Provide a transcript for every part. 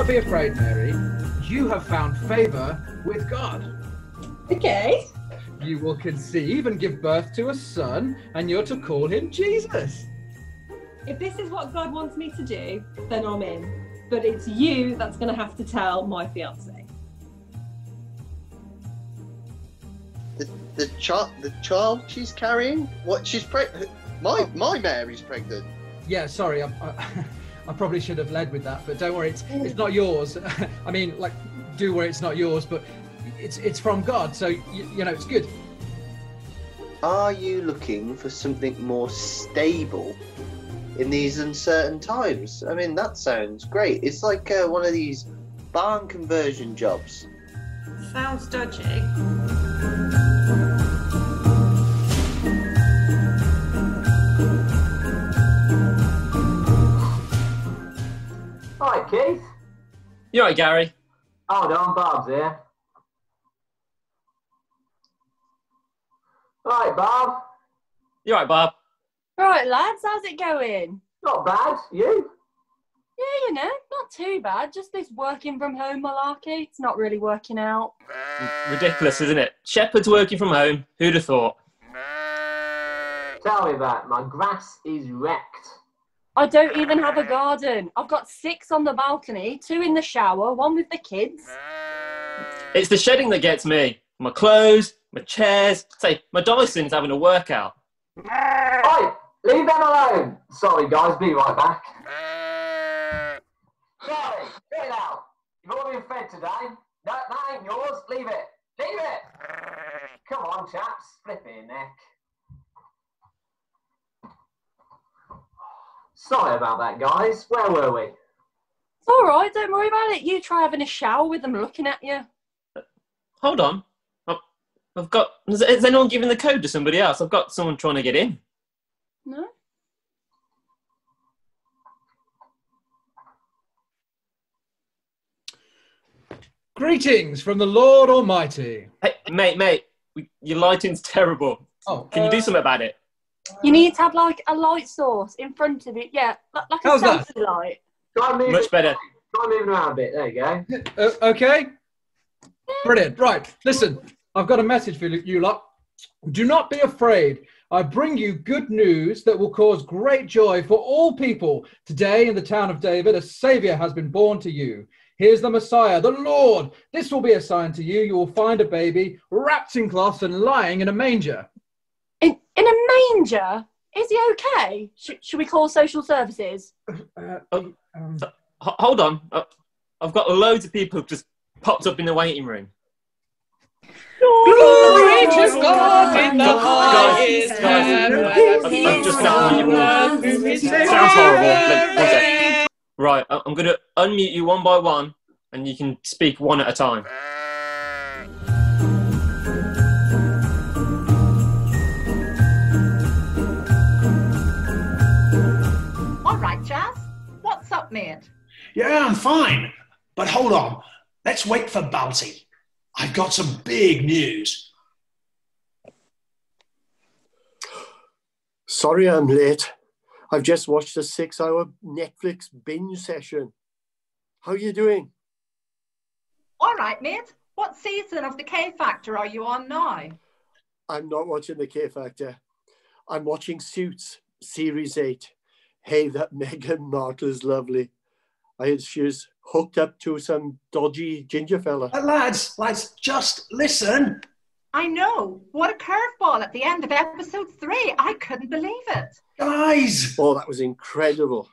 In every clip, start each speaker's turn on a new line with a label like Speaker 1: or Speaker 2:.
Speaker 1: not be afraid, Mary. You have found favor with God.
Speaker 2: Okay.
Speaker 1: You will conceive and give birth to a son, and you're to call him Jesus.
Speaker 2: If this is what God wants me to do, then I'm in. But it's you that's going to have to tell my fiance.
Speaker 3: The the child the child she's carrying? What she's pregnant? My my Mary's pregnant.
Speaker 1: Yeah, sorry, I, I, I probably should have led with that, but don't worry, it's it's not yours. I mean, like, do where it's not yours, but it's it's from God, so you, you know it's good.
Speaker 3: Are you looking for something more stable in these uncertain times? I mean, that sounds great. It's like uh, one of these barn conversion jobs.
Speaker 4: Sounds dodgy.
Speaker 5: Keith.
Speaker 6: You alright, Gary?
Speaker 5: Hold on, Bob's here. Right, Bob.
Speaker 6: You alright, Bob?
Speaker 7: Right, lads, how's it going?
Speaker 5: Not bad. You?
Speaker 7: Yeah, you know, not too bad. Just this working from home malarkey. It's not really working out.
Speaker 6: Ridiculous, isn't it? Shepherd's working from home. Who'd have thought?
Speaker 5: Tell me that. My grass is wrecked.
Speaker 7: I don't even have a garden. I've got six on the balcony, two in the shower, one with the kids.
Speaker 6: It's the shedding that gets me. My clothes, my chairs. Say, my Dyson's having a workout.
Speaker 5: Oi, leave them alone. Sorry, guys. Be right back. Sorry, get it out. You've all been fed today. No, that ain't yours. Leave it. Leave it. Come on, chaps. Flip it, neck. Sorry about that, guys. Where were we?
Speaker 7: It's all right, don't worry about it. You try having a shower with them looking at you.
Speaker 6: Hold on. I've, I've got. Is, is anyone giving the code to somebody else? I've got someone trying to get in.
Speaker 7: No?
Speaker 1: Greetings from the Lord Almighty.
Speaker 6: Hey, mate, mate, your lighting's terrible.
Speaker 1: Oh,
Speaker 6: Can you do uh, something about it?
Speaker 7: You need to have like a light source in front of it. Yeah, like a
Speaker 1: How's that?
Speaker 7: selfie light.
Speaker 5: Try moving.
Speaker 6: Much better.
Speaker 5: Try moving around a bit. There you go.
Speaker 1: Uh, okay. Brilliant. Right. Listen, I've got a message for you lot. Do not be afraid. I bring you good news that will cause great joy for all people. Today, in the town of David, a Savior has been born to you. Here's the Messiah, the Lord. This will be a sign to you. You will find a baby wrapped in cloths and lying in a manger.
Speaker 7: In, in a manger? Is he okay? Sh- should we call social services?
Speaker 1: Uh,
Speaker 6: Oh.
Speaker 1: um,
Speaker 6: H- hold on. Uh, I've got loads of people just popped up in the waiting room.
Speaker 8: Glory to God in the highest heaven.
Speaker 6: I've, I've just got you all. Sounds horrible. Like, one sec. Right, I- I'm going to unmute you one by one, and you can speak one at a time.
Speaker 4: Up, mate?
Speaker 8: Yeah, I'm fine. But hold on. Let's wait for Balti. I've got some big news.
Speaker 9: Sorry I'm late. I've just watched a six hour Netflix binge session. How are you doing?
Speaker 4: All right, mate. What season of the K Factor are you on now?
Speaker 9: I'm not watching the K Factor. I'm watching Suits, Series 8. Hey, that Meghan Markle is lovely. I heard she's hooked up to some dodgy ginger fella.
Speaker 8: Uh, lads, lads, just listen.
Speaker 4: I know. What a curveball at the end of episode three. I couldn't believe it.
Speaker 8: Guys!
Speaker 9: Oh, that was incredible.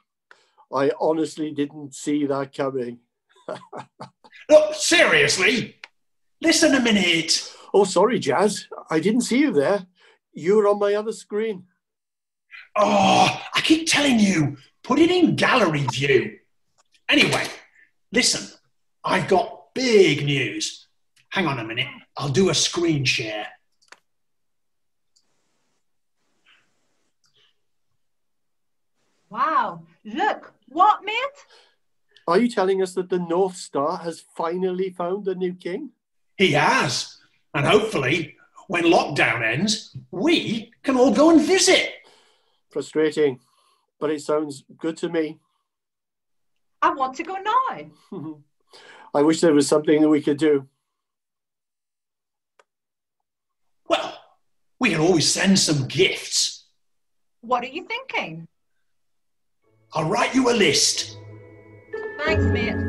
Speaker 9: I honestly didn't see that coming.
Speaker 8: Look, seriously. Listen a minute.
Speaker 9: Oh, sorry, Jazz. I didn't see you there. You were on my other screen.
Speaker 8: Oh, I keep telling you, put it in gallery view. Anyway, listen, I've got big news. Hang on a minute. I'll do a screen share.
Speaker 4: Wow. Look, what, mate?
Speaker 9: Are you telling us that the North Star has finally found a new king?
Speaker 8: He has. And hopefully, when lockdown ends, we can all go and visit.
Speaker 9: Frustrating, but it sounds good to me.
Speaker 4: I want to go now.
Speaker 9: I wish there was something that we could do.
Speaker 8: Well, we can always send some gifts.
Speaker 4: What are you thinking?
Speaker 8: I'll write you a list.
Speaker 4: Thanks, mate.